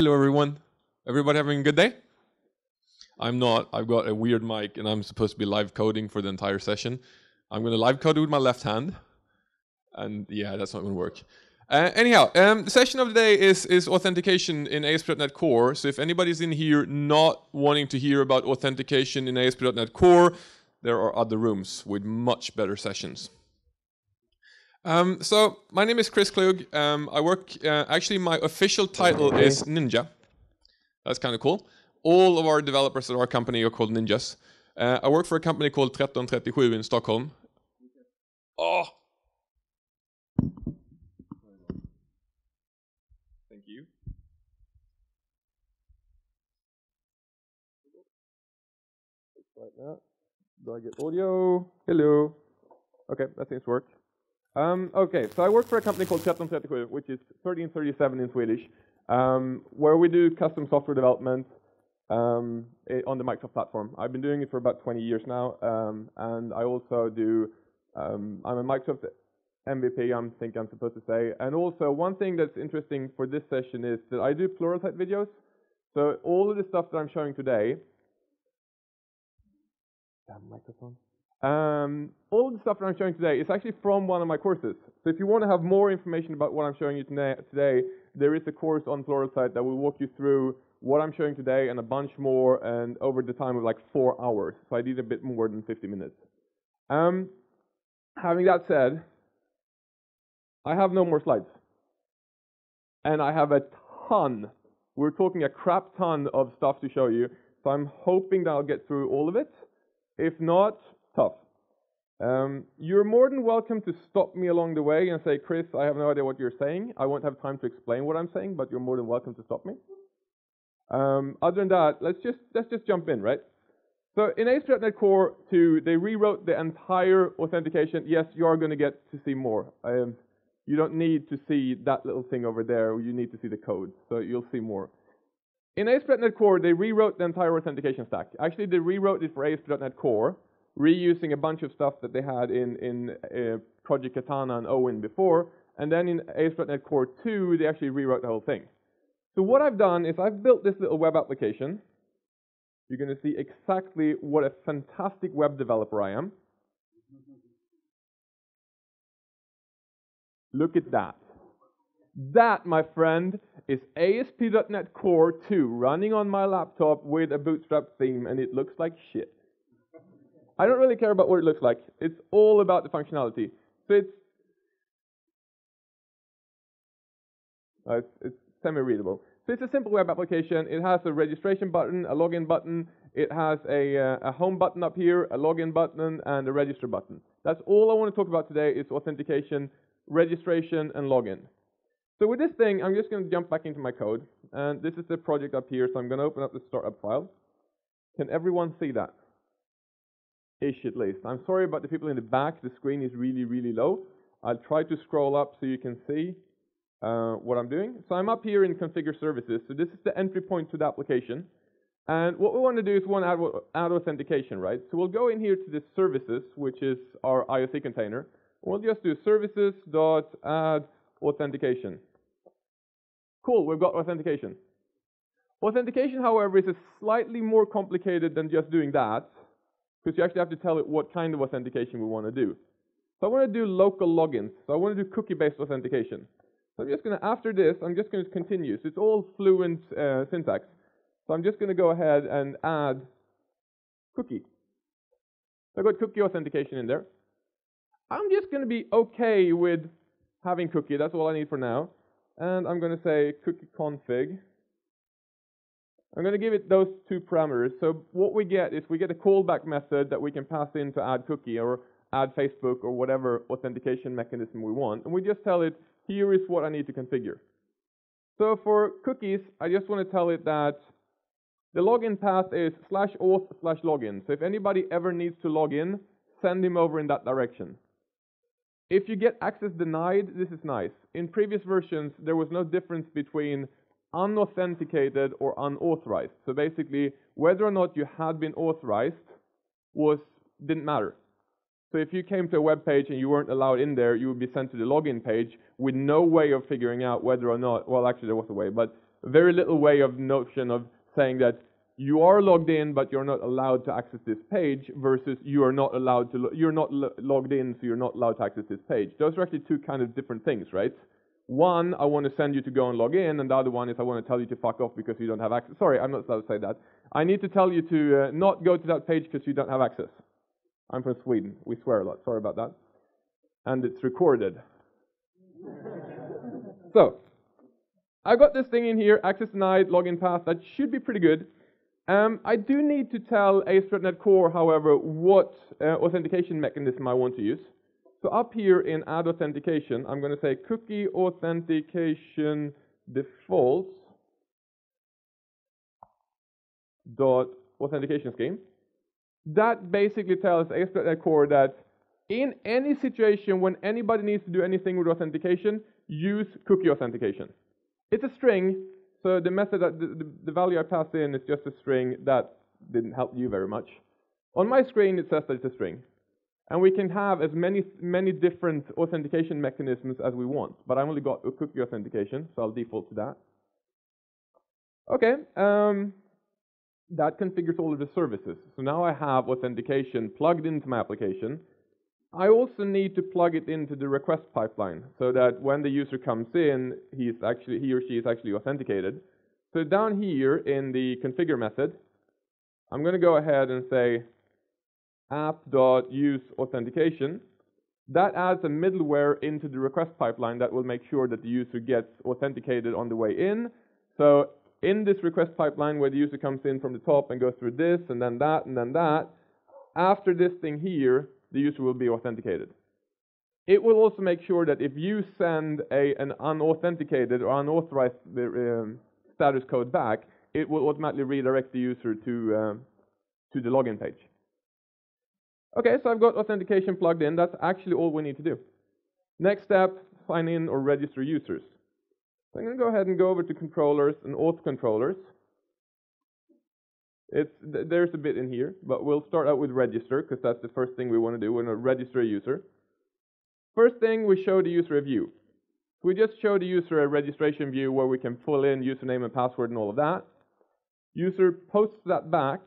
Hello, everyone. Everybody having a good day? I'm not. I've got a weird mic and I'm supposed to be live coding for the entire session. I'm going to live code with my left hand. And yeah, that's not going to work. Uh, anyhow, um, the session of the day is, is authentication in ASP.NET Core. So if anybody's in here not wanting to hear about authentication in ASP.NET Core, there are other rooms with much better sessions. Um, so my name is Chris Klug. Um, I work, uh, actually my official title is Ninja. That's kind of cool. All of our developers at our company are called ninjas. Uh, I work for a company called 1337 in Stockholm. Oh! Thank you. Like that. Do I get audio? Hello. Okay, that seems to work. Um, okay, so I work for a company called 1337, which is 1337 in Swedish, um, where we do custom software development um, on the Microsoft platform. I've been doing it for about 20 years now, um, and I also do, um, I'm a Microsoft MVP, I think I'm supposed to say. And also, one thing that's interesting for this session is that I do Pluralsight videos. So all of the stuff that I'm showing today, damn microphone. Um, all the stuff that I'm showing today is actually from one of my courses. So if you want to have more information about what I'm showing you today, there is a course on Pluralsight that will walk you through what I'm showing today and a bunch more and over the time of like four hours. So I did a bit more than 50 minutes. Um, having that said, I have no more slides. And I have a ton, we're talking a crap ton of stuff to show you. So I'm hoping that I'll get through all of it. If not, tough. Um, you're more than welcome to stop me along the way and say, Chris, I have no idea what you're saying. I won't have time to explain what I'm saying, but you're more than welcome to stop me. Um, other than that, let's just let's just jump in, right? So in ASP.NET Core 2, they rewrote the entire authentication. Yes, you are going to get to see more. Um, you don't need to see that little thing over there. You need to see the code, so you'll see more. In ASP.NET Core, they rewrote the entire authentication stack. Actually, they rewrote it for ASP.NET Core, reusing a bunch of stuff that they had in, in uh, Project Katana and OWIN before, and then in ASP.NET Core 2, they actually rewrote the whole thing. So what I've done is I've built this little web application. You're going to see exactly what a fantastic web developer I am. Look at that. That, my friend, is ASP.NET Core 2 running on my laptop with a Bootstrap theme, and it looks like shit. I don't really care about what it looks like. It's all about the functionality. So it's, uh, it's, it's semi-readable. So it's a simple web application. It has a registration button, a login button. It has a, uh, a home button up here, a login button, and a register button. That's all I want to talk about today is authentication, registration, and login. So with this thing, I'm just going to jump back into my code. And this is the project up here, so I'm going to open up the startup file. Can everyone see that? Ish at least. I'm sorry about the people in the back. The screen is really, really low. I'll try to scroll up so you can see uh, what I'm doing. So I'm up here in configure services. So this is the entry point to the application. And what we want to do is want to add, add authentication, right? So we'll go in here to the services, which is our IOC container. We'll just do services dot add authentication. Cool, we've got authentication. Authentication, however, is slightly more complicated than just doing that, because you actually have to tell it what kind of authentication we want to do. So I want to do local logins. So I want to do cookie-based authentication. So I'm just going to, after this, I'm just going to continue. So it's all fluent uh, syntax. So I'm just going to go ahead and add cookie. So I got cookie authentication in there. I'm just going to be okay with having cookie. That's all I need for now. And I'm going to say cookie config. I'm going to give it those two parameters. So what we get is we get a callback method that we can pass in to add cookie or add Facebook or whatever authentication mechanism we want. And we just tell it here is what I need to configure. So for cookies, I just want to tell it that the login path is slash auth slash login. So if anybody ever needs to log in, send him over in that direction. If you get access denied, this is nice. In previous versions, there was no difference between unauthenticated or unauthorized. So basically, whether or not you had been authorized was didn't matter. So if you came to a web page and you weren't allowed in there, you would be sent to the login page with no way of figuring out whether or not, well, actually there was a way, but very little way of notion of saying that you are logged in, but you're not allowed to access this page, versus you are not allowed to, you're not lo- logged in, so you're not allowed to access this page. Those are actually two kind of different things, right? One, I want to send you to go and log in, and the other one is I want to tell you to fuck off because you don't have access. Sorry, I'm not allowed to say that. I need to tell you to uh, not go to that page because you don't have access. I'm from Sweden. We swear a lot. Sorry about that. And it's recorded. so, I've got this thing in here, access denied, login path. That should be pretty good. Um, I do need to tell ASP.NET Core, however, what uh, authentication mechanism I want to use. So up here in Add Authentication, I'm going to say Cookie Authentication Defaults dot authentication scheme. That basically tells ASP.NET Core that in any situation when anybody needs to do anything with authentication, use cookie authentication. It's a string, so the method that the, the, the value I passed in is just a string that didn't help you very much. On my screen, it says that it's a string. And we can have as many, many different authentication mechanisms as we want, but I've only got a cookie authentication, so I'll default to that. Okay, um, that configures all of the services. So now I have authentication plugged into my application. I also need to plug it into the request pipeline so that when the user comes in, he's actually, he or she is actually authenticated. So down here in the configure method, I'm going to go ahead and say app.use authentication. That adds a middleware into the request pipeline that will make sure that the user gets authenticated on the way in. So in this request pipeline where the user comes in from the top and goes through this and then that and then that, after this thing here, the user will be authenticated. It will also make sure that if you send a, an unauthenticated or unauthorized um, status code back, it will automatically redirect the user to, um, to the login page. Okay, so I've got authentication plugged in. That's actually all we need to do. Next step, sign in or register users. So I'm going to go ahead and go over to controllers and auth controllers. It's, there's a bit in here, but we'll start out with register because that's the first thing we want to do. We want to register a user. First thing, we show the user a view. We just show the user a registration view where we can pull in username and password and all of that. User posts that back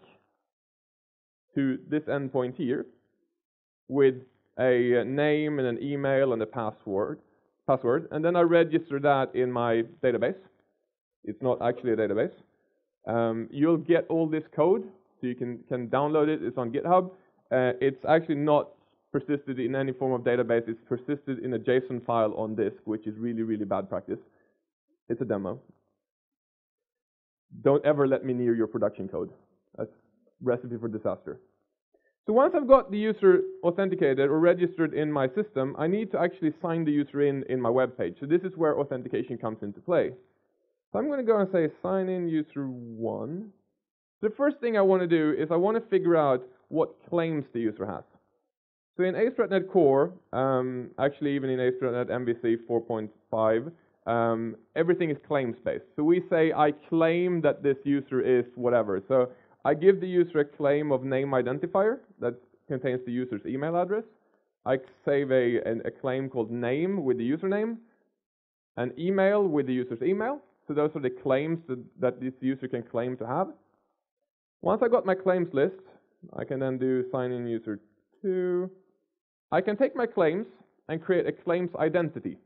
to this endpoint here with a name and an email and a password, password, and then I register that in my database. It's not actually a database. Um, you'll get all this code, so you can, can download it. It's on GitHub. Uh, it's actually not persisted in any form of database. It's persisted in a JSON file on disk, which is really, really bad practice. It's a demo. Don't ever let me near your production code. That's recipe for disaster. So once I've got the user authenticated or registered in my system, I need to actually sign the user in in my web page. So this is where authentication comes into play. So I'm going to go and say sign in user 1. The first thing I want to do is I want to figure out what claims the user has. So in ASP.NET Core, um, actually even in ASP.NET MVC 4.5, um, everything is claims based. So we say I claim that this user is whatever. So I give the user a claim of name identifier that contains the user's email address. I save a, a claim called name with the username, an email with the user's email. So those are the claims that, that this user can claim to have. Once I got my claims list, I can then do sign in user 2. I can take my claims and create a claims identity.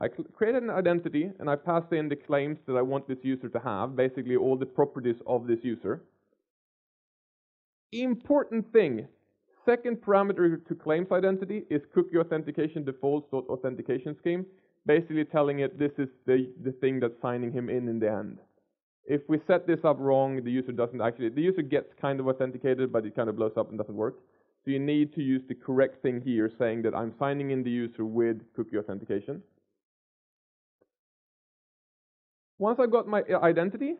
I created an identity and I passed in the claims that I want this user to have, basically all the properties of this user. Important thing, second parameter to claims identity is cookie authentication defaults.authentication scheme, basically telling it this is the, the thing that's signing him in in the end. If we set this up wrong, the user doesn't actually, the user gets kind of authenticated, but it kind of blows up and doesn't work. So you need to use the correct thing here, saying that I'm signing in the user with cookie authentication. Once I've got my identity,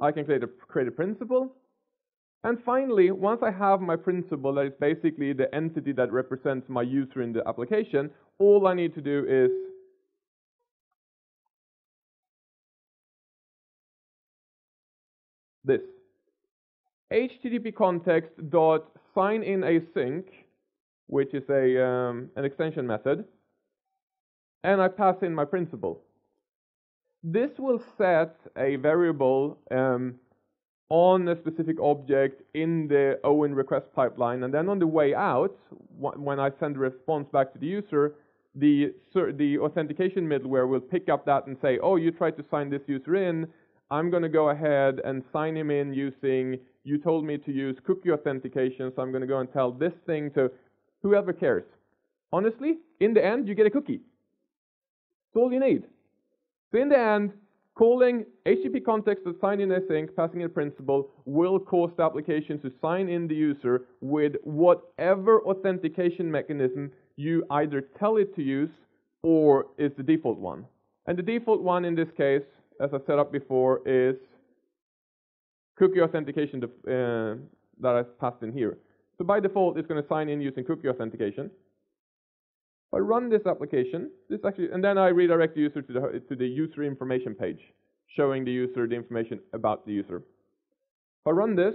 I can create a, create a principal. And finally, once I have my principal that is basically the entity that represents my user in the application, all I need to do is this. HTTP context dot sign in async, which is a um, an extension method, and I pass in my principal. This will set a variable um, on a specific object in the OWIN request pipeline, and then on the way out, when I send a response back to the user, the, the authentication middleware will pick up that and say, oh, you tried to sign this user in, I'm going to go ahead and sign him in using, you told me to use cookie authentication, so I'm going to go and tell this thing to whoever cares. Honestly, in the end, you get a cookie. That's all you need. So in the end, calling HTTP context to sign in async, passing in a principal, will cause the application to sign in the user with whatever authentication mechanism you either tell it to use or is the default one. And the default one in this case, as I set up before, is cookie authentication uh, that I've passed in here. So by default, it's going to sign in using cookie authentication. If I run this application, this actually, and then I redirect the user to the, to the user information page, showing the user the information about the user. If I run this,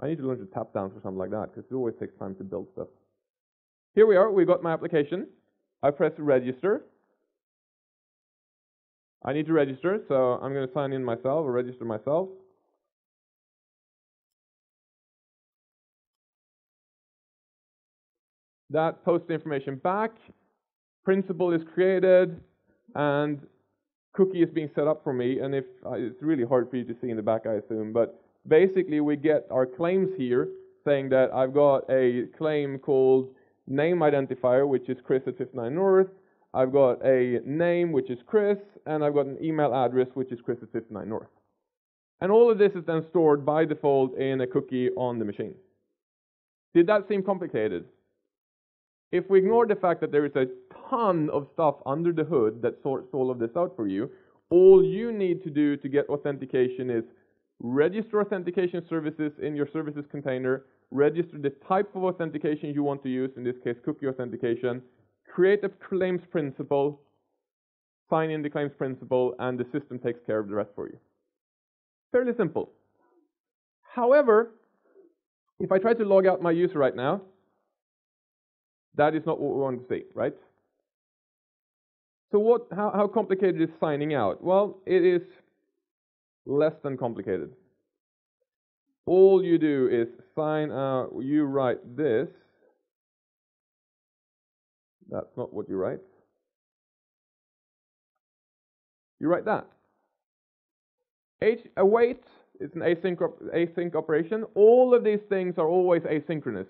I need to learn to tap dance or something like that, because it always takes time to build stuff. Here we are, we've got my application. I press register. I need to register, so I'm going to sign in myself or register myself. That posts the information back, principal is created, and cookie is being set up for me. And if uh, it's really hard for you to see in the back, I assume, but basically we get our claims here saying that I've got a claim called name identifier, which is Chris at 59 North. I've got a name, which is Chris, and I've got an email address, which is Chris at 59 North. And all of this is then stored by default in a cookie on the machine. Did that seem complicated? If we ignore the fact that there is a ton of stuff under the hood that sorts all of this out for you, all you need to do to get authentication is register authentication services in your services container, register the type of authentication you want to use, in this case cookie authentication, create a claims principal, sign in the claims principal, and the system takes care of the rest for you. Fairly simple. However, if I try to log out my user right now, that is not what we want to see, right? So what, how, how complicated is signing out? Well, it is less than complicated. All you do is sign out, you write this. That's not what you write. You write that. H, await is an async, async operation. All of these things are always asynchronous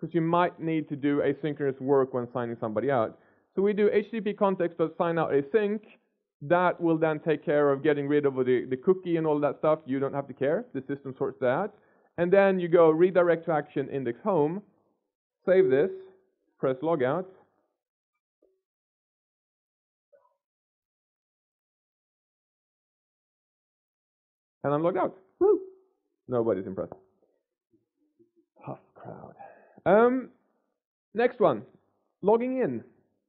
because you might need to do asynchronous work when signing somebody out. So we do HTTP context.sign out async. That will then take care of getting rid of the, the cookie and all that stuff. You don't have to care. The system sorts that. And then you go redirect to action index home, save this, press logout. And I'm logged out. Woo! Nobody's impressed. Tough crowd. Um, next one, logging in.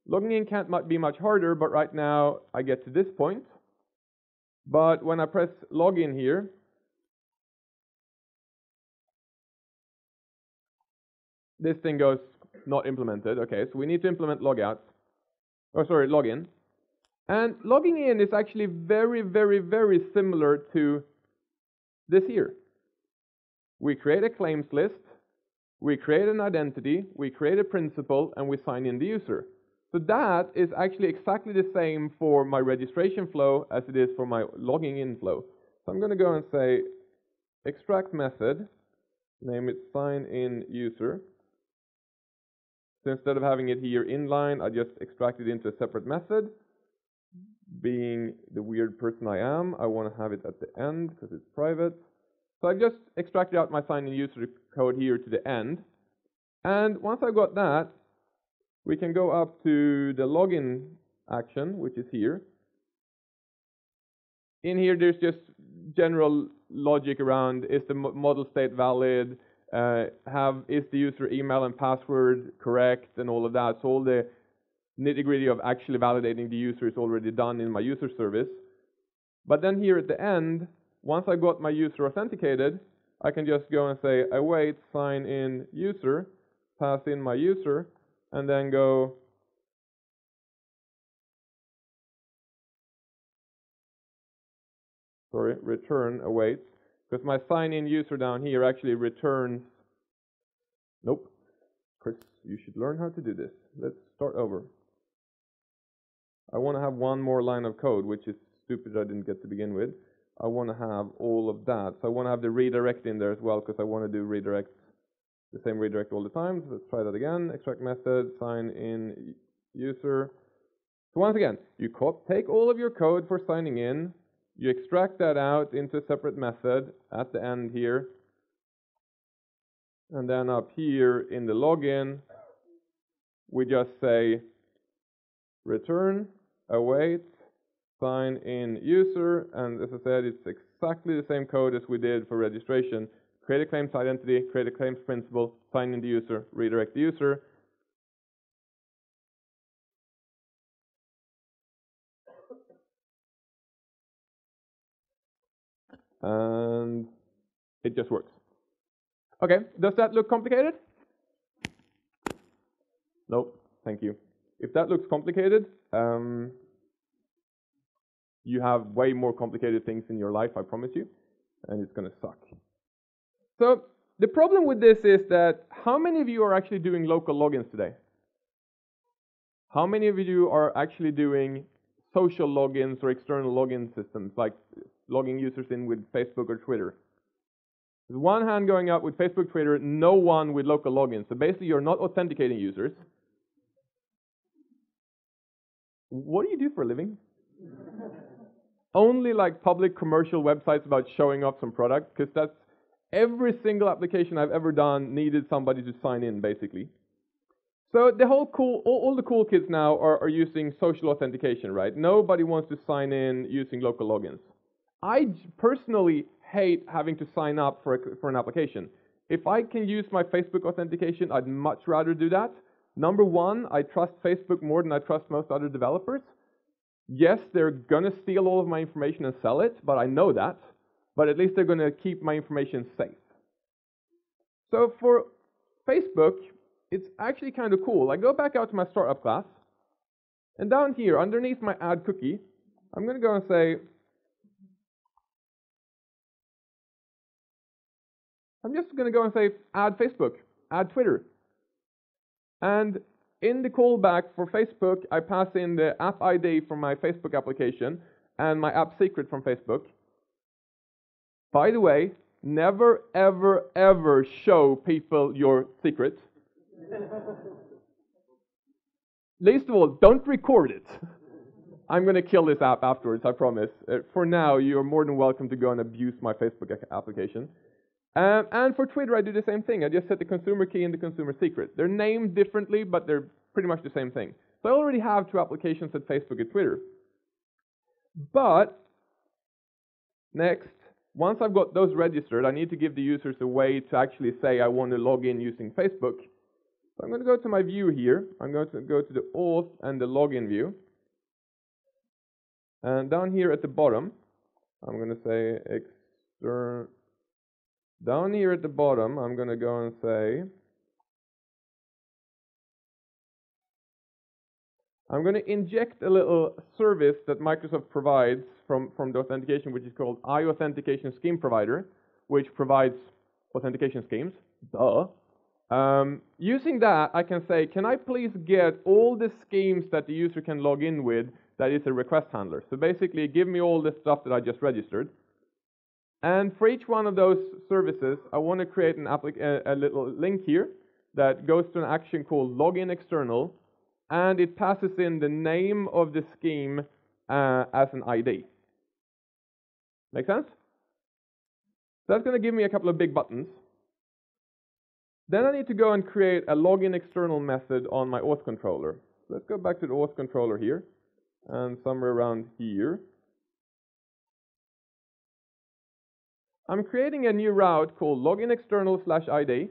Logging in can't be much harder, but right now I get to this point. But when I press login here, this thing goes not implemented. Okay, so we need to implement logout. Oh, sorry, login. And logging in is actually very, very, very similar to this here. We create a claims list, we create an identity, we create a principal, and we sign in the user. So that is actually exactly the same for my registration flow as it is for my logging in flow. So I'm going to go and say extract method, name it sign in user. So instead of having it here inline, I just extract it into a separate method. Being the weird person I am, I want to have it at the end because it's private. So I've just extracted out my sign in user code here to the end. And once I've got that, we can go up to the login action, which is here. In here, there's just general logic around is the model state valid, uh, have is the user email and password correct, and all of that. So all the nitty gritty of actually validating the user is already done in my user service. But then here at the end, once I got my user authenticated, I can just go and say await sign in user, pass in my user, and then go sorry, return awaits, because my sign-in user down here actually returns, nope, Chris, you should learn how to do this. Let's start over. I want to have one more line of code, which is stupid I didn't get to begin with. I want to have all of that. So I want to have the redirect in there as well, because I want to do redirect, the same redirect all the time. So let's try that again. Extract method, sign in user. So once again, you take all of your code for signing in, you extract that out into a separate method at the end here. And then up here in the login, we just say return, await, sign in user, and as I said, it's exactly the same code as we did for registration. Create a claims identity, create a claims principal, sign in the user, redirect the user, and it just works. Okay, does that look complicated? Nope, thank you. If that looks complicated, um, you have way more complicated things in your life, I promise you, and it's going to suck. So, the problem with this is that how many of you are actually doing local logins today? How many of you are actually doing social logins or external login systems like logging users in with Facebook or Twitter. One hand going up with Facebook, Twitter, no one with local logins. So basically, you're not authenticating users. What do you do for a living? Only like public commercial websites about showing off some product, because that's every single application I've ever done needed somebody to sign in, basically. So the whole cool, all, all the cool kids now are, are using social authentication, right? Nobody wants to sign in using local logins. I personally hate having to sign up for, a, for an application. If I can use my Facebook authentication, I'd much rather do that. Number one, I trust Facebook more than I trust most other developers. Yes, they're going to steal all of my information and sell it, but I know that. But at least they're going to keep my information safe. So for Facebook, it's actually kind of cool. I go back out to my startup class, and down here, underneath my add cookie, I'm going to go and say, I'm just going to go and say add Facebook, add Twitter. And in the callback for Facebook, I pass in the app ID from my Facebook application and my app secret from Facebook. By the way, never, ever, ever show people your secret. Least of all, don't record it. I'm going to kill this app afterwards, I promise. Uh, for now, you're more than welcome to go and abuse my Facebook application. Um, and for Twitter, I do the same thing. I just set the consumer key and the consumer secret. They're named differently, but they're pretty much the same thing. So I already have two applications at Facebook and Twitter. But next, once I've got those registered, I need to give the users a way to actually say I want to log in using Facebook. So I'm going to go to my view here. I'm going to go to the auth and the login view. And down here at the bottom, I'm going to say external down here at the bottom, I'm going to go and say, I'm going to inject a little service that Microsoft provides from, from the authentication, which is called iAuthentication Scheme Provider, which provides authentication schemes. Duh. Um, using that, I can say, can I please get all the schemes that the user can log in with that is a request handler? So basically, give me all the stuff that I just registered. And for each one of those services, I want to create an a, a little link here that goes to an action called login external, and it passes in the name of the scheme uh, as an ID. Make sense? So that's going to give me a couple of big buttons. Then I need to go and create a login external method on my auth controller. Let's go back to the auth controller here, and somewhere around here. I'm creating a new route called login external slash ID.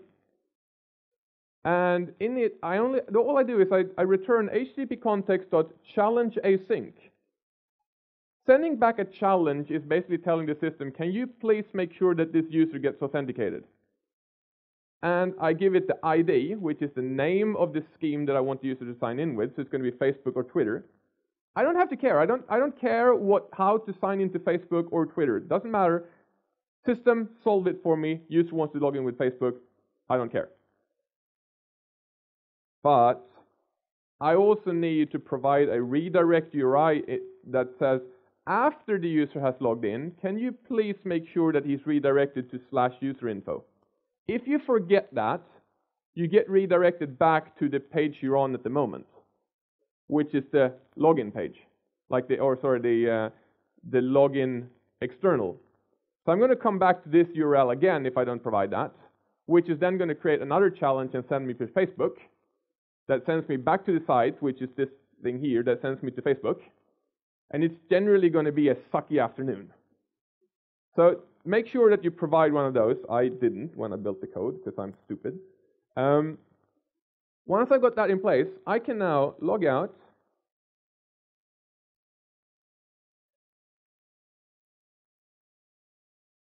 And in it, I only all I do is I, I return HTTP context dot challenge async. Sending back a challenge is basically telling the system, can you please make sure that this user gets authenticated? and I give it the ID, which is the name of the scheme that I want the user to sign in with, so it's going to be Facebook or Twitter. I don't have to care. I don't, I don't care what, how to sign into Facebook or Twitter. It doesn't matter. System solved it for me. User wants to log in with Facebook. I don't care. But I also need to provide a redirect URI that says, after the user has logged in, can you please make sure that he's redirected to slash user info? If you forget that, you get redirected back to the page you're on at the moment, which is the login page, like the, or sorry, the, uh, the login external. So I'm going to come back to this URL again if I don't provide that, which is then going to create another challenge and send me to Facebook. That sends me back to the site, which is this thing here that sends me to Facebook. And it's generally going to be a sucky afternoon. So make sure that you provide one of those. I didn't when I built the code because I'm stupid. Um, once I've got that in place, I can now log out.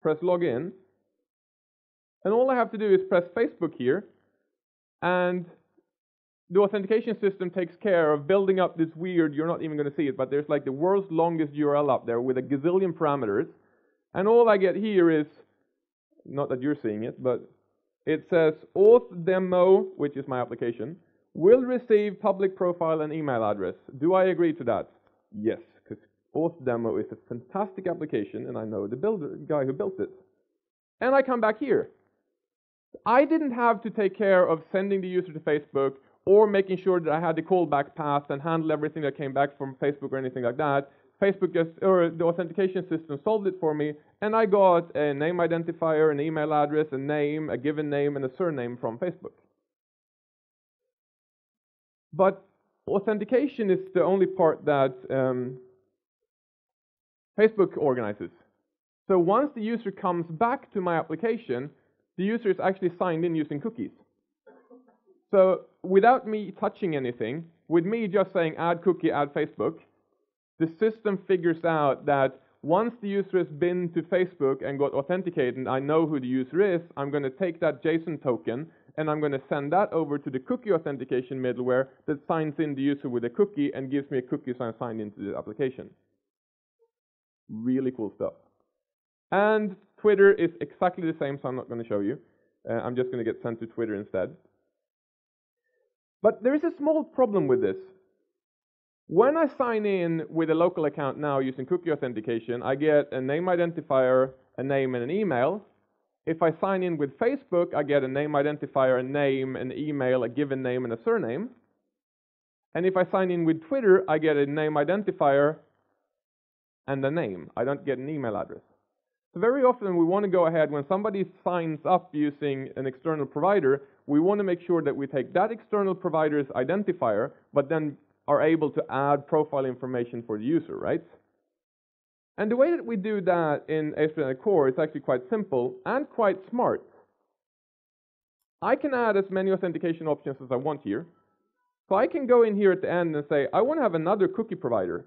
Press login. And all I have to do is press Facebook here. And the authentication system takes care of building up this weird, you're not even going to see it, but there's like the world's longest URL up there with a gazillion parameters. And all I get here is, not that you're seeing it, but it says auth demo, which is my application, will receive public profile and email address. Do I agree to that? Yes, auth demo is a fantastic application, and I know the builder guy who built it. And I come back here. I didn't have to take care of sending the user to Facebook or making sure that I had the callback path and handle everything that came back from Facebook or anything like that. Facebook just, or the authentication system solved it for me, and I got a name identifier, an email address, a name, a given name, and a surname from Facebook. But authentication is the only part that um, Facebook organizes. So once the user comes back to my application, the user is actually signed in using cookies. So without me touching anything, with me just saying add cookie, add Facebook, the system figures out that once the user has been to Facebook and got authenticated and I know who the user is, I'm going to take that JSON token and I'm going to send that over to the cookie authentication middleware that signs in the user with a cookie and gives me a cookie so I'm signed into the application. Really cool stuff. And Twitter is exactly the same, so I'm not going to show you. Uh, I'm just going to get sent to Twitter instead. But there is a small problem with this. When I sign in with a local account now using cookie authentication, I get a name identifier, a name, and an email. If I sign in with Facebook, I get a name identifier, a name, an email, a given name, and a surname. And if I sign in with Twitter, I get a name identifier and a name. I don't get an email address. So very often we want to go ahead when somebody signs up using an external provider, we want to make sure that we take that external provider's identifier, but then are able to add profile information for the user, right? And the way that we do that in ASP.NET Core is actually quite simple and quite smart. I can add as many authentication options as I want here. So I can go in here at the end and say, I want to have another cookie provider.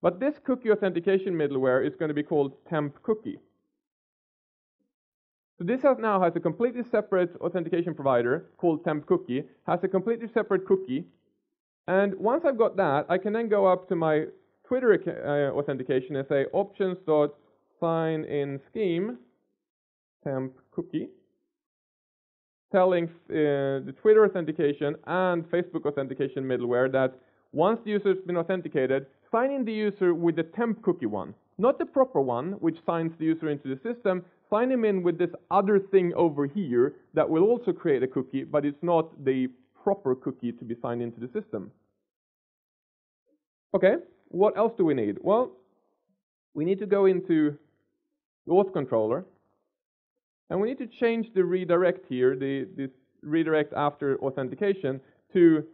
But this cookie authentication middleware is going to be called temp cookie. So this has now has a completely separate authentication provider called temp cookie, has a completely separate cookie, and once I've got that, I can then go up to my Twitter uh, authentication and say options dot sign in scheme temp cookie, telling uh, the Twitter authentication and Facebook authentication middleware that once the user has been authenticated, sign in the user with the temp cookie one, not the proper one, which signs the user into the system, sign him in with this other thing over here that will also create a cookie, but it's not the proper cookie to be signed into the system. Okay, what else do we need? Well, we need to go into the auth controller, and we need to change the redirect here, the this redirect after authentication, to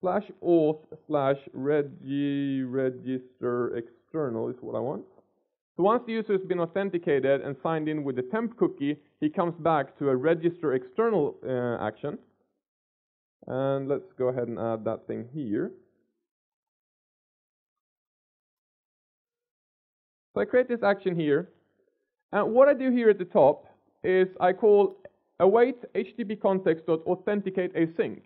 slash auth slash regi register external is what I want. So once the user has been authenticated and signed in with the temp cookie, he comes back to a register external uh, action. And let's go ahead and add that thing here. So I create this action here. And what I do here at the top is I call await HTTP context dot authenticate async.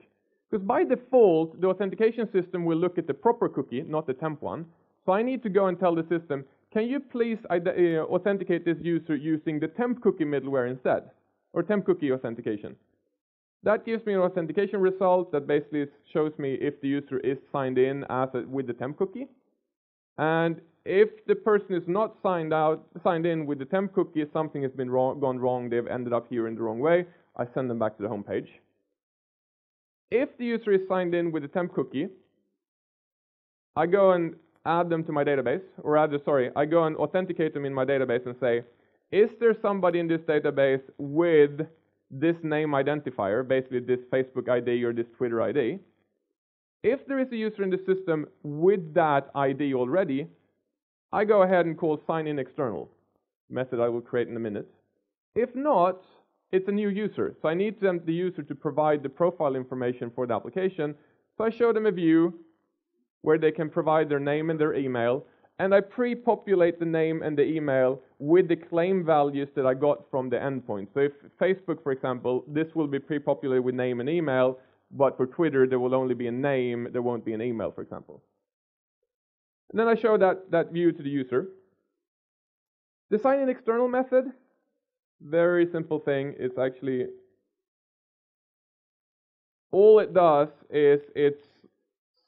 Because by default, the authentication system will look at the proper cookie, not the temp one. So I need to go and tell the system, can you please uh, authenticate this user using the temp cookie middleware instead, or temp cookie authentication. That gives me an authentication result that basically shows me if the user is signed in as a, with the temp cookie. And if the person is not signed out, signed in with the temp cookie, something has been wrong, gone wrong, they've ended up here in the wrong way, I send them back to the home page. If the user is signed in with a temp cookie, I go and add them to my database, or rather, sorry, I go and authenticate them in my database and say, is there somebody in this database with this name identifier, basically this Facebook ID or this Twitter ID? If there is a user in the system with that ID already, I go ahead and call sign in external, method I will create in a minute. If not, it's a new user. So I need them, the user to provide the profile information for the application. So I show them a view where they can provide their name and their email, and I pre-populate the name and the email with the claim values that I got from the endpoint. So if Facebook, for example, this will be pre-populated with name and email, but for Twitter, there will only be a name, there won't be an email, for example. And then I show that, that view to the user. The sign-in external method, very simple thing. It's actually, all it does is it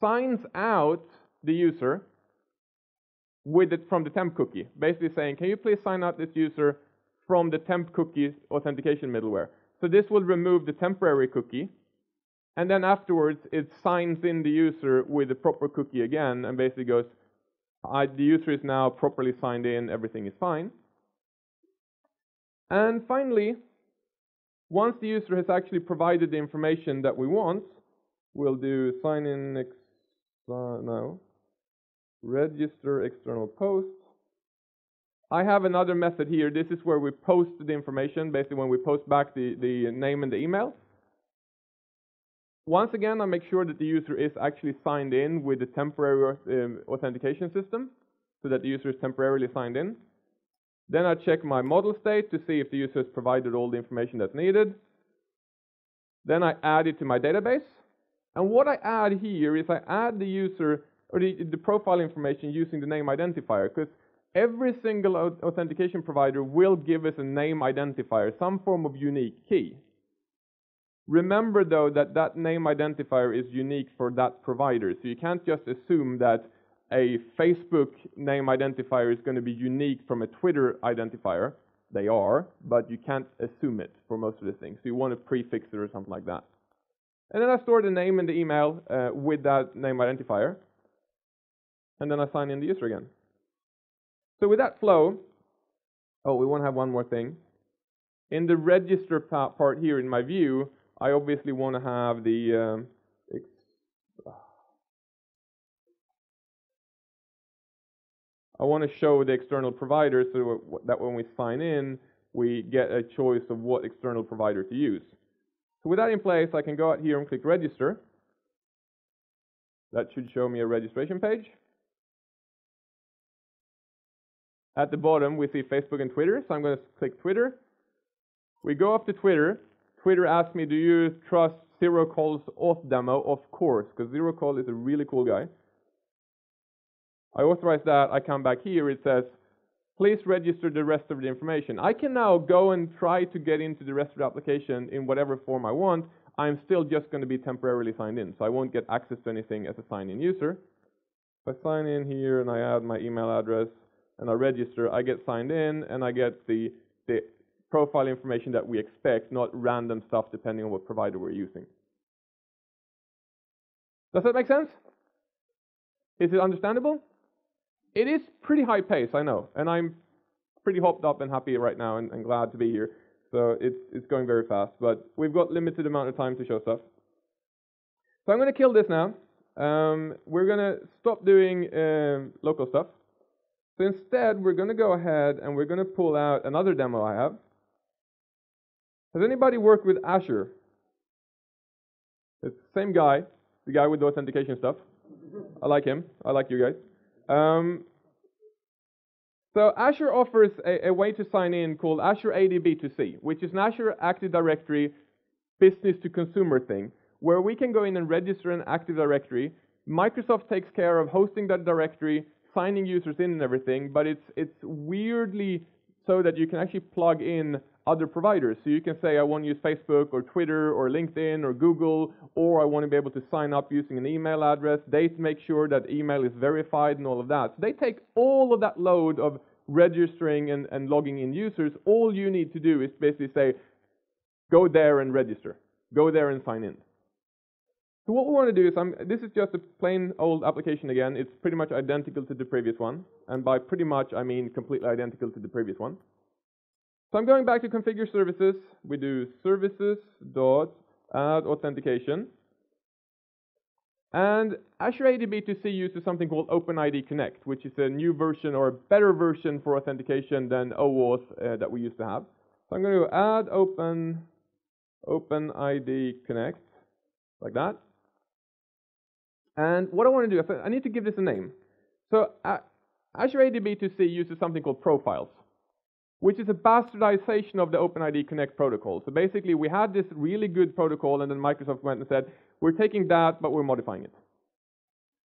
signs out the user with it from the temp cookie, basically saying, can you please sign out this user from the temp cookie authentication middleware? So this will remove the temporary cookie, and then afterwards it signs in the user with the proper cookie again, and basically goes, I, the user is now properly signed in, everything is fine. And finally, once the user has actually provided the information that we want, we'll do sign in, ex uh, no, register external post. I have another method here. This is where we post the information, basically when we post back the, the name and the email. Once again, I make sure that the user is actually signed in with the temporary um, authentication system, so that the user is temporarily signed in. Then I check my model state to see if the user has provided all the information that's needed. Then I add it to my database. And what I add here is I add the user or the, the profile information using the name identifier, because every single authentication provider will give us a name identifier, some form of unique key. Remember though that that name identifier is unique for that provider, so you can't just assume that a Facebook name identifier is going to be unique from a Twitter identifier. They are, but you can't assume it for most of the things. So you want to prefix it or something like that. And then I store the name and the email uh, with that name identifier. And then I sign in the user again. So with that flow, oh, we want to have one more thing. In the register part here in my view, I obviously want to have the um, I want to show the external provider so that when we sign in, we get a choice of what external provider to use. So with that in place, I can go out here and click register. That should show me a registration page. At the bottom, we see Facebook and Twitter, so I'm going to click Twitter. We go up to Twitter. Twitter asks me, do you trust ZeroKoll's auth demo? Of course, because ZeroKoll is a really cool guy. I authorize that, I come back here, it says, please register the rest of the information. I can now go and try to get into the rest of the application in whatever form I want. I'm still just going to be temporarily signed in, so I won't get access to anything as a sign-in user. If I sign in here and I add my email address and I register, I get signed in and I get the, the profile information that we expect, not random stuff depending on what provider we're using. Does that make sense? Is it understandable? It is pretty high pace, I know, and I'm pretty hopped up and happy right now and, and glad to be here. So it's it's going very fast, but we've got limited amount of time to show stuff. So I'm going to kill this now. Um, we're going to stop doing um, local stuff. So instead, we're going to go ahead and we're going to pull out another demo I have. Has anybody worked with Azure? It's the same guy, the guy with the authentication stuff. I like him. I like you guys. Um, So Azure offers a, a, way to sign in called Azure AD B2C, which is an Azure Active Directory business to consumer thing, where we can go in and register an Active Directory. Microsoft takes care of hosting that directory, signing users in and everything, but it's, it's weirdly so that you can actually plug in other providers. So you can say, I want to use Facebook or Twitter or LinkedIn or Google, or I want to be able to sign up using an email address. They make sure that email is verified and all of that. So they take all of that load of registering and, and logging in users. All you need to do is basically say, go there and register. Go there and sign in. So what we want to do is, I'm, this is just a plain old application again. It's pretty much identical to the previous one. And by pretty much, I mean completely identical to the previous one. So I'm going back to configure services. We do services dot add authentication. And Azure AD B2C uses something called OpenID Connect, which is a new version or a better version for authentication than OAuth uh, that we used to have. So I'm going to add Open OpenID Connect like that. And what I want to do, I need to give this a name. So uh, Azure AD B2C uses something called profiles which is a bastardization of the OpenID Connect protocol. So basically, we had this really good protocol, and then Microsoft went and said, we're taking that, but we're modifying it.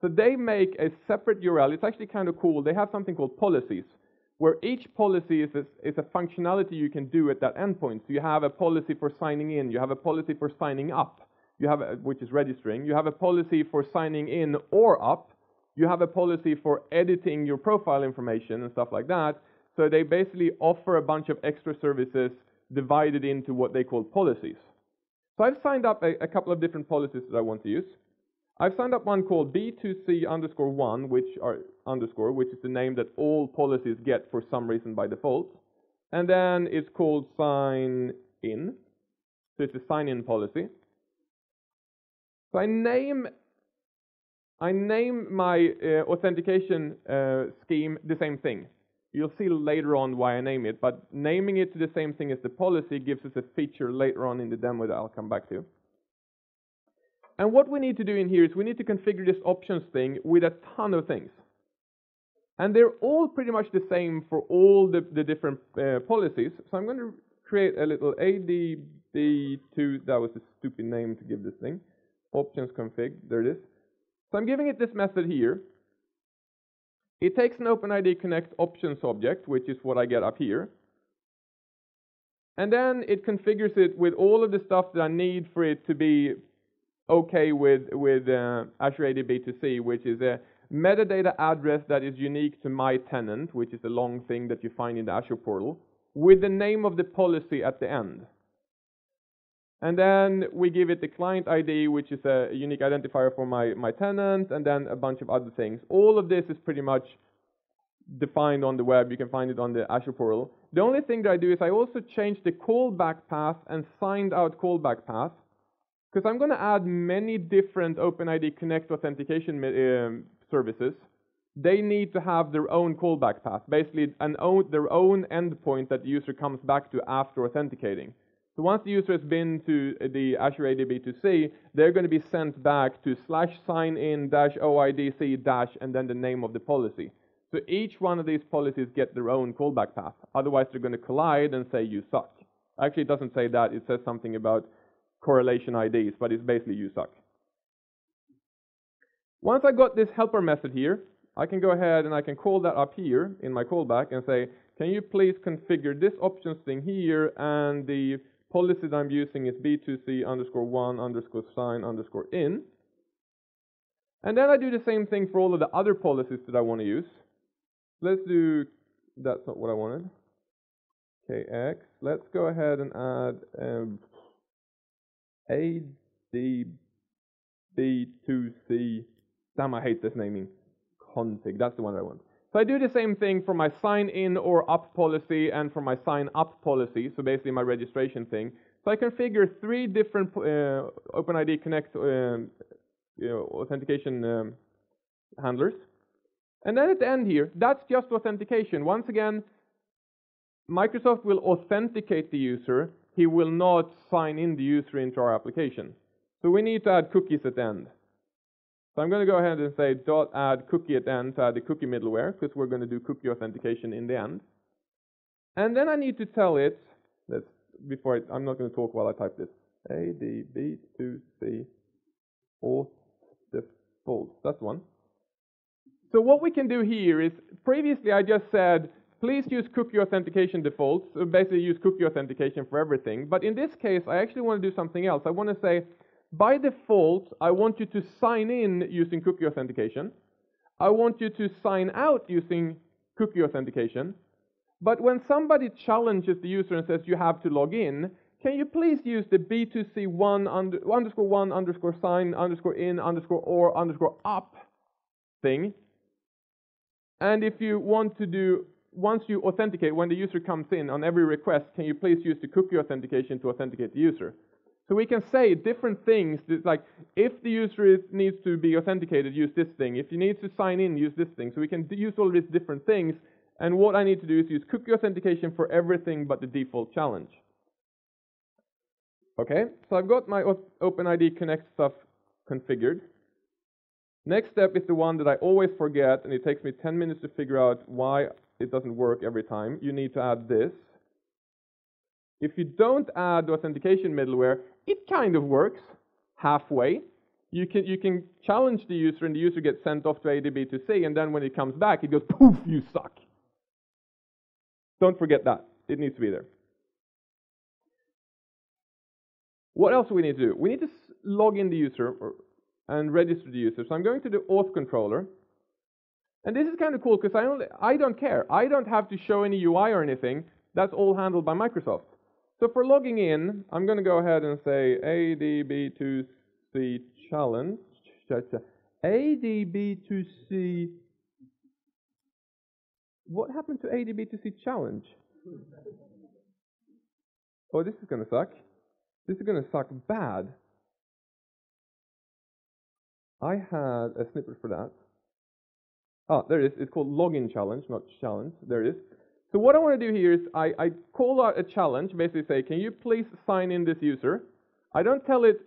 So they make a separate URL. It's actually kind of cool. They have something called policies, where each policy is a, is a functionality you can do at that endpoint. So you have a policy for signing in, you have a policy for signing up, you have a, which is registering, you have a policy for signing in or up, you have a policy for editing your profile information and stuff like that, so they basically offer a bunch of extra services divided into what they call policies. So I've signed up a, a couple of different policies that I want to use. I've signed up one called B2C underscore one, which are underscore, which is the name that all policies get for some reason by default. And then it's called sign in. So it's a sign in policy. So I name I name my uh, authentication uh, scheme the same thing. You'll see later on why I name it, but naming it to the same thing as the policy gives us a feature later on in the demo that I'll come back to. And what we need to do in here is we need to configure this options thing with a ton of things. And they're all pretty much the same for all the, the different uh, policies. So I'm going to create a little ADB2, that was a stupid name to give this thing, options config, there it is. So I'm giving it this method here, it takes an OpenID Connect options object, which is what I get up here. And then it configures it with all of the stuff that I need for it to be okay with, with uh, Azure AD B2C, which is a metadata address that is unique to my tenant, which is a long thing that you find in the Azure portal, with the name of the policy at the end. And then we give it the client ID, which is a unique identifier for my, my tenant, and then a bunch of other things. All of this is pretty much defined on the web. You can find it on the Azure portal. The only thing that I do is I also change the callback path and signed out callback path, because I'm going to add many different OpenID Connect authentication um, services. They need to have their own callback path, basically an own, their own endpoint that the user comes back to after authenticating. So once the user has been to uh, the Azure AD B2C, they're going to be sent back to slash sign in dash OIDC dash and then the name of the policy. So each one of these policies get their own callback path. Otherwise, they're going to collide and say you suck. Actually, it doesn't say that. It says something about correlation IDs, but it's basically you suck. Once I got this helper method here, I can go ahead and I can call that up here in my callback and say, can you please configure this options thing here and the policy that I'm using is b2c underscore one underscore sign underscore in. And then I do the same thing for all of the other policies that I want to use. Let's do, that's not what I wanted. KX. Let's go ahead and add um, ADB2C. Damn, I hate this naming. Config. That's the one that I want. So I do the same thing for my sign in or up policy and for my sign up policy, so basically my registration thing. So I configure three different uh, OpenID Connect um, you know, authentication um, handlers. And then at the end here, that's just authentication. Once again, Microsoft will authenticate the user. He will not sign in the user into our application. So we need to add cookies at the end. So I'm going to go ahead and say dot add cookie at the end to add the cookie middleware because we're going to do cookie authentication in the end. And then I need to tell it, let's, before I, I'm not going to talk while I type this, ADB2C auth default. That's one. So what we can do here is, previously I just said, please use cookie authentication defaults, so basically use cookie authentication for everything. But in this case, I actually want to do something else. I want to say, by default, I want you to sign in using cookie authentication. I want you to sign out using cookie authentication. But when somebody challenges the user and says you have to log in, can you please use the B2C1 under, underscore 1 underscore sign underscore in underscore or underscore up thing? And if you want to do, once you authenticate, when the user comes in on every request, can you please use the cookie authentication to authenticate the user? So we can say different things, like if the user is, needs to be authenticated, use this thing. If you need to sign in, use this thing. So we can use all these different things. And what I need to do is use cookie authentication for everything but the default challenge. Okay, so I've got my OpenID Connect stuff configured. Next step is the one that I always forget, and it takes me 10 minutes to figure out why it doesn't work every time. You need to add this. If you don't add authentication middleware, it kind of works halfway. You can, you can challenge the user, and the user gets sent off to ADB2C, and then when it comes back, it goes, poof, you suck. Don't forget that. It needs to be there. What else do we need to do? We need to log in the user and register the user. So I'm going to the auth controller. And this is kind of cool because I, I don't care. I don't have to show any UI or anything. That's all handled by Microsoft. So for logging in, I'm going to go ahead and say ADB2C challenge. ADB2C. What happened to ADB2C challenge? Oh, this is going to suck. This is going to suck bad. I had a snippet for that. Ah, there it is. It's called login challenge, not challenge. There it is. So what I want to do here is I, I call out a challenge, basically say, can you please sign in this user? I don't tell it,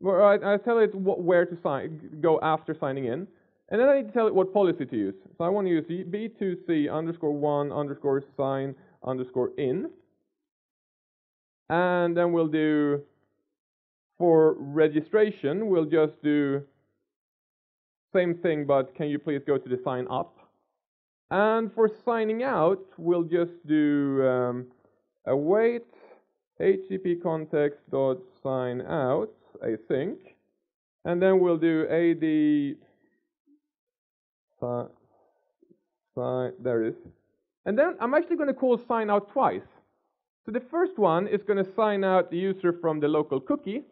well, I, I tell it what, where to sign, go after signing in. And then I need to tell it what policy to use. So I want to use B2C underscore one underscore sign underscore in. And then we'll do, for registration, we'll just do same thing, but can you please go to the sign up? And for signing out, we'll just do um, await HTTP context dot sign out async, and then we'll do AD sign, there it is. And then I'm actually going to call sign out twice. So the first one is going to sign out the user from the local cookie.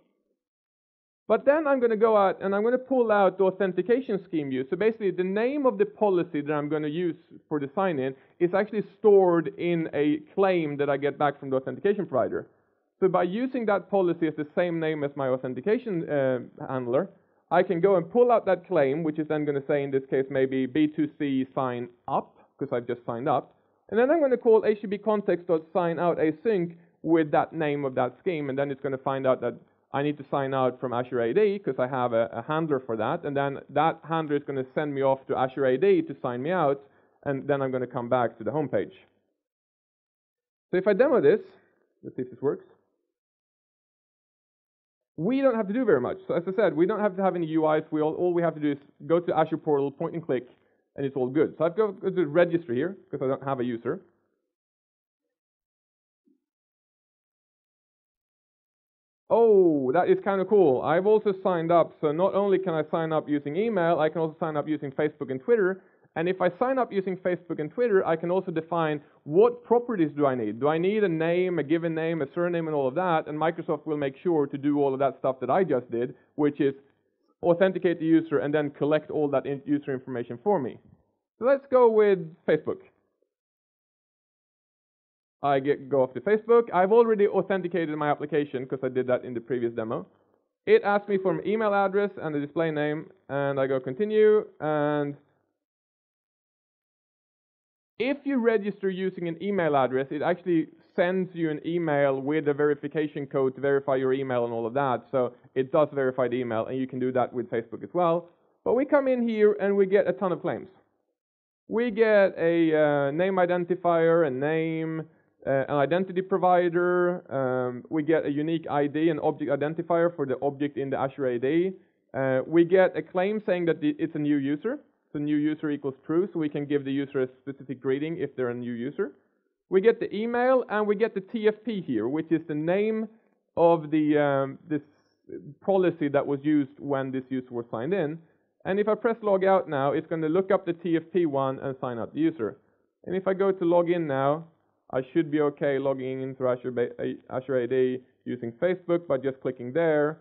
But then I'm going to go out and I'm going to pull out the authentication scheme use. So basically, the name of the policy that I'm going to use for the sign-in is actually stored in a claim that I get back from the authentication provider. So by using that policy as the same name as my authentication uh, handler, I can go and pull out that claim, which is then going to say in this case maybe B2C sign up, because I've just signed up. And then I'm going to call HTTP with that name of that scheme, and then it's going to find out that I need to sign out from Azure AD because I have a, a, handler for that, and then that handler is going to send me off to Azure AD to sign me out, and then I'm going to come back to the home page. So if I demo this, let's see if this works. We don't have to do very much. So as I said, we don't have to have any UIs. We all, all we have to do is go to Azure portal, point and click, and it's all good. So I've got to register here because I don't have a user. Oh, that is kind of cool. I've also signed up. So not only can I sign up using email, I can also sign up using Facebook and Twitter. And if I sign up using Facebook and Twitter, I can also define what properties do I need. Do I need a name, a given name, a surname, and all of that? And Microsoft will make sure to do all of that stuff that I just did, which is authenticate the user, and then collect all that user information for me. So let's go with Facebook. I get, go off to Facebook. I've already authenticated my application because I did that in the previous demo. It asks me for an email address and the display name, and I go continue. And if you register using an email address, it actually sends you an email with a verification code to verify your email and all of that. So it does verify the email, and you can do that with Facebook as well. But we come in here and we get a ton of claims. We get a uh, name identifier, a name, an identity provider. Um, we get a unique ID, an object identifier for the object in the Azure AD. Uh, we get a claim saying that it's a new user. So new user equals true, so we can give the user a specific greeting if they're a new user. We get the email and we get the TFP here, which is the name of the um, this policy that was used when this user was signed in. And if I press log out now, it's going to look up the TFP one and sign out the user. And if I go to log in now, I should be okay logging into Azure, uh, Azure AD using Facebook by just clicking there.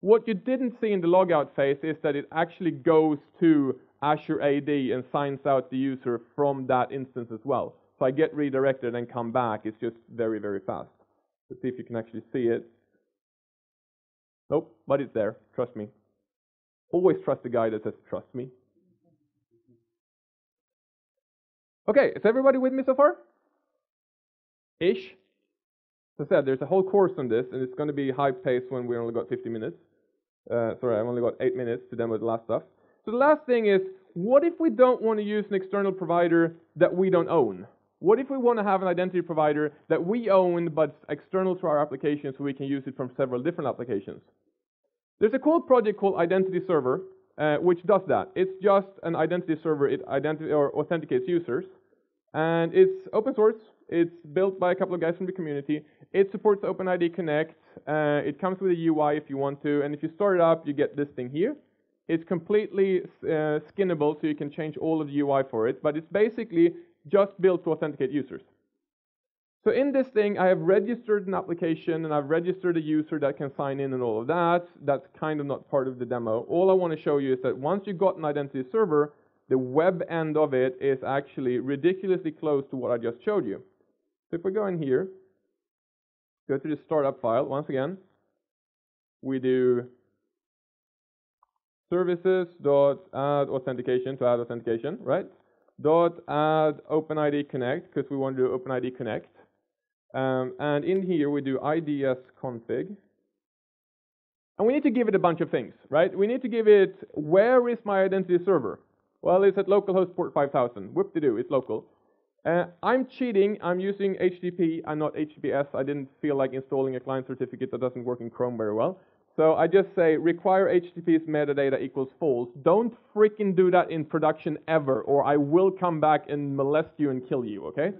What you didn't see in the logout phase is that it actually goes to Azure AD and signs out the user from that instance as well. So I get redirected and come back. It's just very, very fast. Let's see if you can actually see it. Nope, but it's there. Trust me. Always trust the guy that says, trust me. Okay, is everybody with me so far? Ish. As I said, there's a whole course on this, and it's going to be high pace when we only got 50 minutes. Uh, sorry, I've only got 8 minutes to demo the last stuff. So the last thing is, what if we don't want to use an external provider that we don't own? What if we want to have an identity provider that we own but external to our application so we can use it from several different applications? There's a cool project called Identity Server, uh, which does that. It's just an identity server. It identity or authenticates users, and it's open source. It's built by a couple of guys from the community. It supports OpenID Connect. Uh, it comes with a UI if you want to, and if you start it up, you get this thing here. It's completely uh, skinnable, so you can change all of the UI for it. But it's basically just built to authenticate users. So in this thing, I have registered an application and I've registered a user that can sign in and all of that. That's kind of not part of the demo. All I want to show you is that once you've got an identity server, the web end of it is actually ridiculously close to what I just showed you. So if we go in here, go to the startup file, once again, we do services dot add authentication to add authentication, right? Dot add OpenID Connect because we want to do OpenID Connect. Um, and in here we do IDS config. And we need to give it a bunch of things, right? We need to give it, where is my identity server? Well, it's at localhost port 5000. Whoop-de-doo, it's local. Uh, I'm cheating, I'm using HTTP, I'm not HTTPS. I didn't feel like installing a client certificate that doesn't work in Chrome very well. So I just say require HTTPS metadata equals false. Don't freaking do that in production ever, or I will come back and molest you and kill you, okay?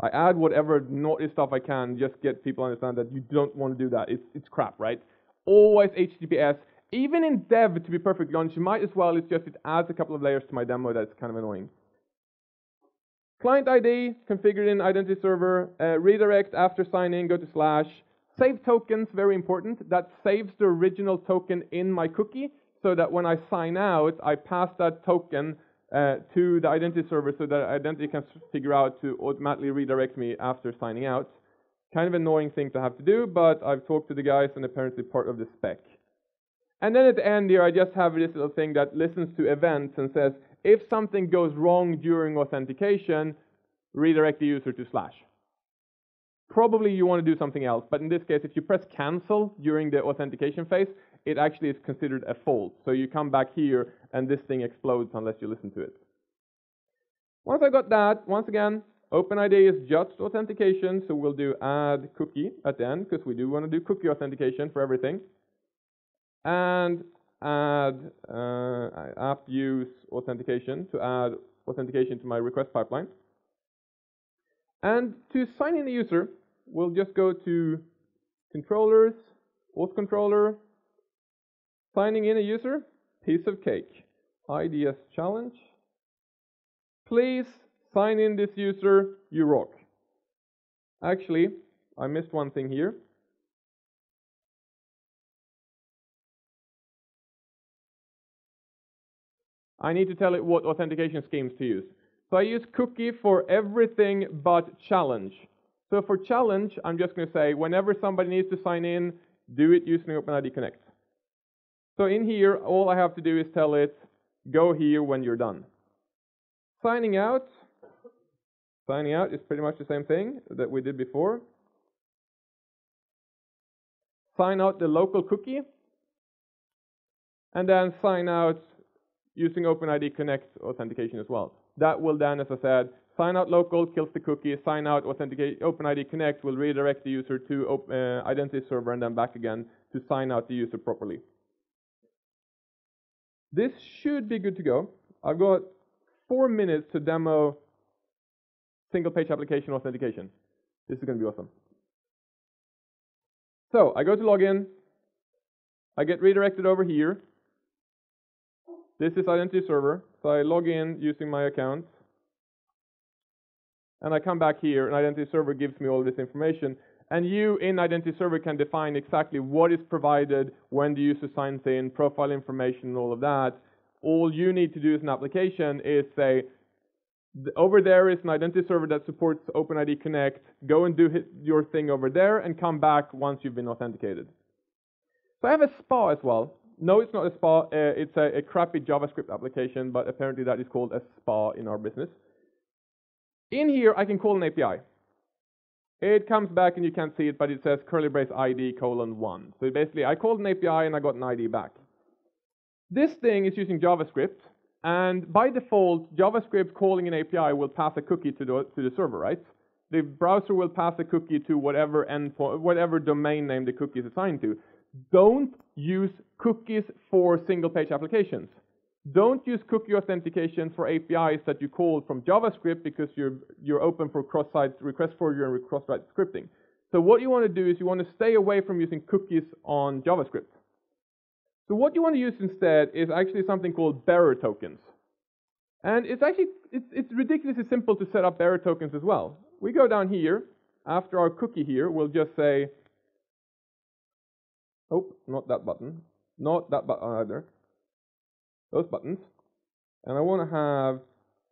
I add whatever naughty stuff I can, just get people to understand that you don't want to do that. It's, it's crap, right? Always HTTPS. Even in dev, to be perfectly honest, you might as well, it's just it adds a couple of layers to my demo that's kind of annoying. Client ID, configured in identity server, uh, redirect after signing, go to slash. Save tokens, very important. That saves the original token in my cookie so that when I sign out, I pass that token uh, to the identity server so that identity can figure out to automatically redirect me after signing out. Kind of annoying thing to have to do, but I've talked to the guys and apparently part of the spec. And then at the end here, I just have this little thing that listens to events and says, if something goes wrong during authentication, redirect the user to slash. Probably you want to do something else, but in this case, if you press cancel during the authentication phase, it actually is considered a fault. So you come back here and this thing explodes unless you listen to it. Once I got that, once again, OpenID is just authentication, so we'll do add cookie at the end because we do want to do cookie authentication for everything. And add uh, app use authentication to add authentication to my request pipeline. And to sign in the user, we'll just go to controllers, auth controller, signing in a user, piece of cake. IDS challenge. Please sign in this user, you rock. Actually, I missed one thing here. I need to tell it what authentication schemes to use. So I use cookie for everything but challenge. So for challenge, I'm just going to say whenever somebody needs to sign in, do it using OpenID Connect. So in here, all I have to do is tell it, go here when you're done. Signing out, Signing out is pretty much the same thing that we did before. Sign out the local cookie, and then sign out using OpenID Connect authentication as well. That will then, as I said, sign out local kills the cookie, sign out authenticate OpenID Connect will redirect the user to uh, identity server and then back again to sign out the user properly. This should be good to go. I've got four minutes to demo single page application authentication. This is going to be awesome. So I go to login. I get redirected over here. This is identity server. So I log in using my account. And I come back here and identity server gives me all this information. And you in identity server can define exactly what is provided, when the user signs in, profile information, and all of that. All you need to do as an application is say, over there is an identity server that supports OpenID Connect. Go and do your thing over there and come back once you've been authenticated. So I have a SPA as well. No, it's not a SPA. Uh, it's a, a, crappy JavaScript application, but apparently that is called a SPA in our business. In here, I can call an API. It comes back and you can't see it, but it says curly brace ID colon 1. So basically, I called an API and I got an ID back. This thing is using JavaScript, and by default, JavaScript calling an API will pass a cookie to the, to the server, right? The browser will pass a cookie to whatever endpoint, whatever domain name the cookie is assigned to. Don't use cookies for single page applications. Don't use cookie authentication for APIs that you call from JavaScript because you're, you're open for cross-site request forwarding and cross-site scripting. So what you want to do is you want to stay away from using cookies on JavaScript. So what you want to use instead is actually something called bearer tokens. And it's actually, it's, it's ridiculously simple to set up bearer tokens as well. We go down here, after our cookie here, we'll just say, oh, not that button, not that button either, those buttons. And I want to have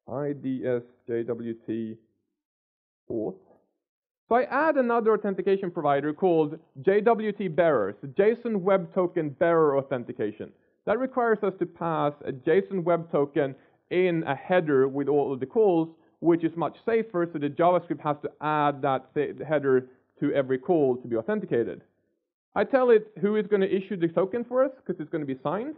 IDSJWT auth so I add another authentication provider called JWT Bearer, so JSON Web Token Bearer Authentication. That requires us to pass a JSON Web Token in a header with all of the calls, which is much safer, so the JavaScript has to add that header to every call to be authenticated. I tell it who is going to issue the token for us, because it's going to be signed.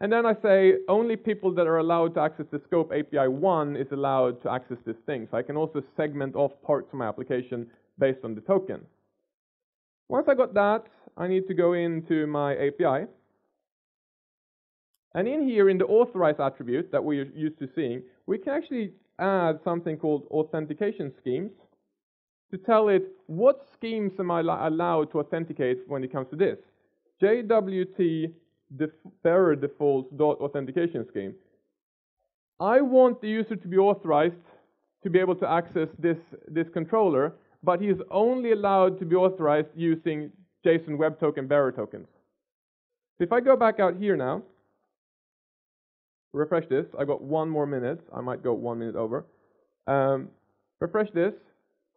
And then I say only people that are allowed to access the scope API 1 is allowed to access this thing. So I can also segment off parts of my application based on the token. Once I got that, I need to go into my API. And in here, in the authorize attribute that we're used to seeing, we can actually add something called authentication schemes to tell it what schemes am I allowed to authenticate when it comes to this. JWT bearer defaults dot authentication scheme. I want the user to be authorized to be able to access this, this controller, but he is only allowed to be authorized using JSON Web Token bearer tokens. So If I go back out here now, refresh this, I got one more minute, I might go one minute over. Um, refresh this,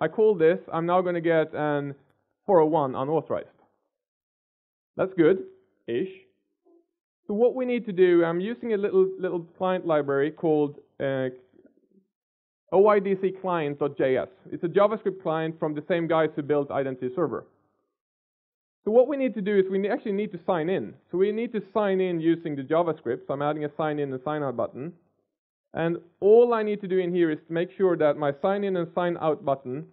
I call this, I'm now going to get an 401 unauthorized. That's good, ish. So what we need to do, I'm using a little little client library called uh, OIDC client.js. It's a JavaScript client from the same guys who built Identity Server. So what we need to do is we actually need to sign in. So we need to sign in using the JavaScript. So I'm adding a sign in and sign out button. And all I need to do in here is to make sure that my sign in and sign out button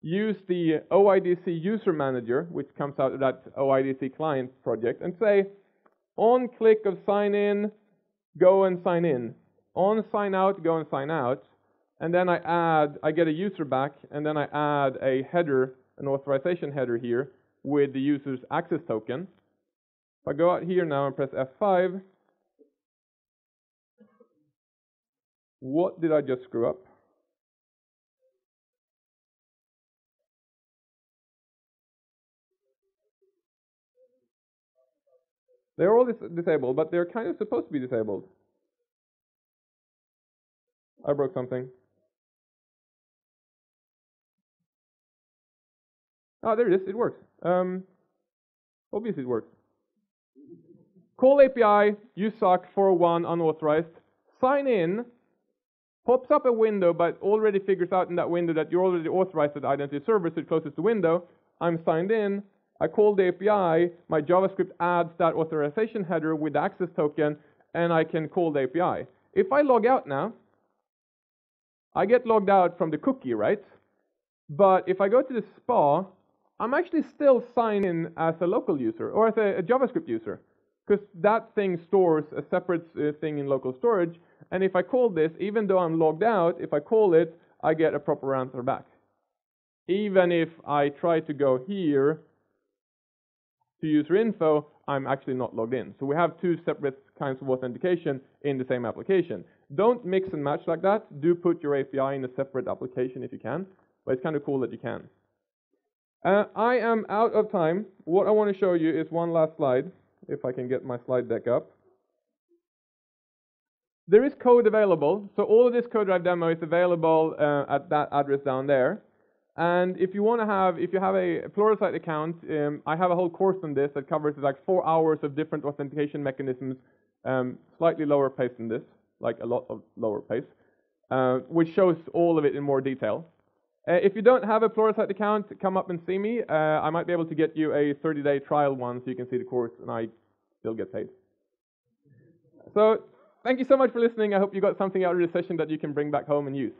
use the OIDC user manager, which comes out of that OIDC client project, and say, on click of sign in, go and sign in. On sign out, go and sign out. And then I add, I get a user back, and then I add a header, an authorization header here with the user's access token. If I go out here now and press F5, what did I just screw up? They're all dis disabled, but they're kind of supposed to be disabled. I broke something. Oh, there it is. It works. Um, obviously, it works. Call API, you suck, 401, unauthorized. Sign in. Pops up a window, but already figures out in that window that you're already authorized the identity server, so it closes the window. I'm signed in. I call the API. My JavaScript adds that authorization header with the access token, and I can call the API. If I log out now, I get logged out from the cookie, right? But if I go to the spa, I'm actually still signed in as a local user or as a, a JavaScript user because that thing stores a separate uh, thing in local storage. And if I call this, even though I'm logged out, if I call it, I get a proper answer back. Even if I try to go here to user info, I'm actually not logged in. So we have two separate kinds of authentication in the same application. Don't mix and match like that. Do put your API in a separate application if you can, but it's kind of cool that you can. Uh, I am out of time. What I want to show you is one last slide, if I can get my slide deck up. There is code available, so all of this CodeDrive demo is available uh, at that address down there. And if you want to have, if you have a Pluralsight account, um, I have a whole course on this that covers like four hours of different authentication mechanisms, um, slightly lower pace than this, like a lot of lower pace, uh, which shows all of it in more detail. Uh, if you don't have a Pluralsight account, come up and see me. Uh, I might be able to get you a 30-day trial one so you can see the course and I still get paid. So thank you so much for listening. I hope you got something out of this session that you can bring back home and use.